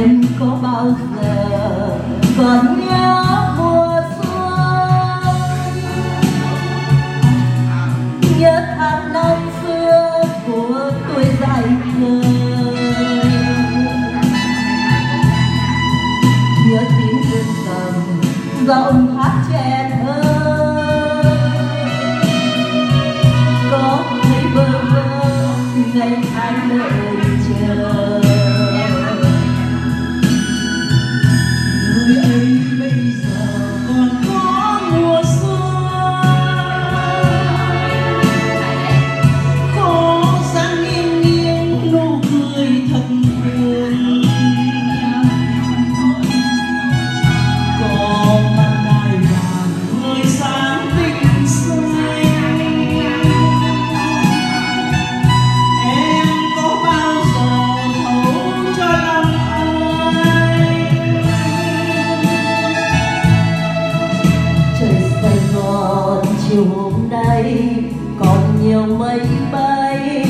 em có bao giờ còn nhớ mùa xuân? Nhớ tháng năm xưa của tuổi dài thơ. Nhớ tiếng dương cầm giọng hát trẻ chiều hôm nay còn nhiều mây bay,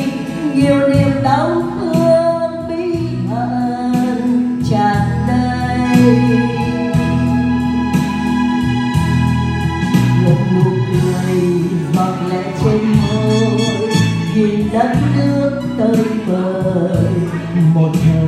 nhiều niềm đau thương bi hận tràn đầy. Một nụ cười giọt lệ trên môi, nhìn đất nước tơi bời. Một thời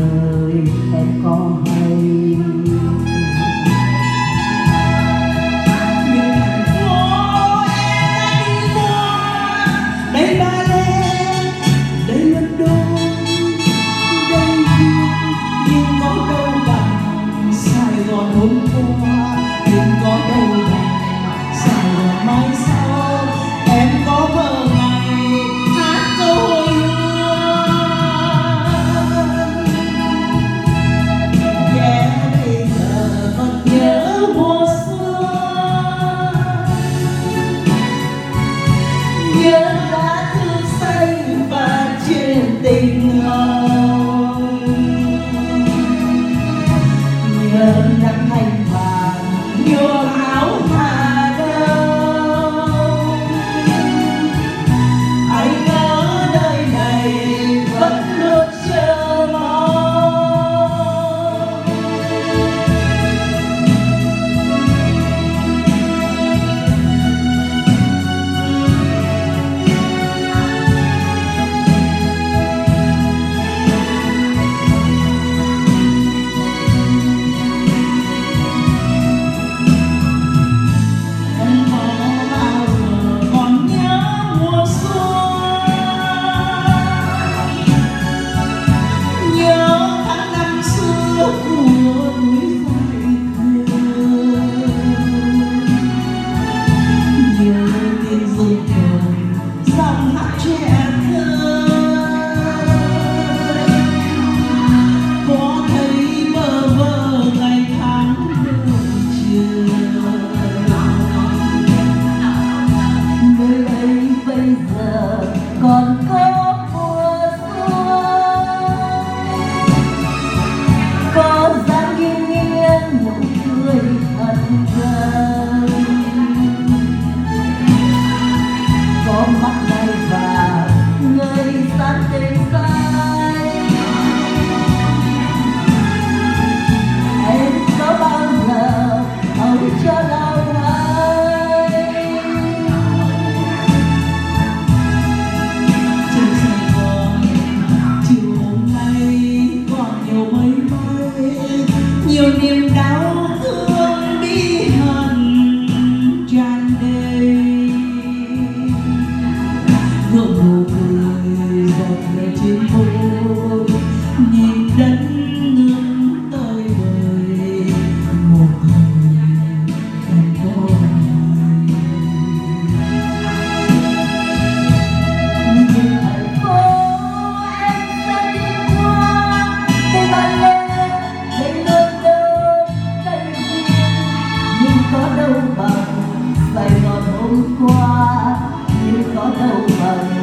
lớn đang thành vàng có đâu bằng sài gòn hôm qua nhưng có đâu bằng.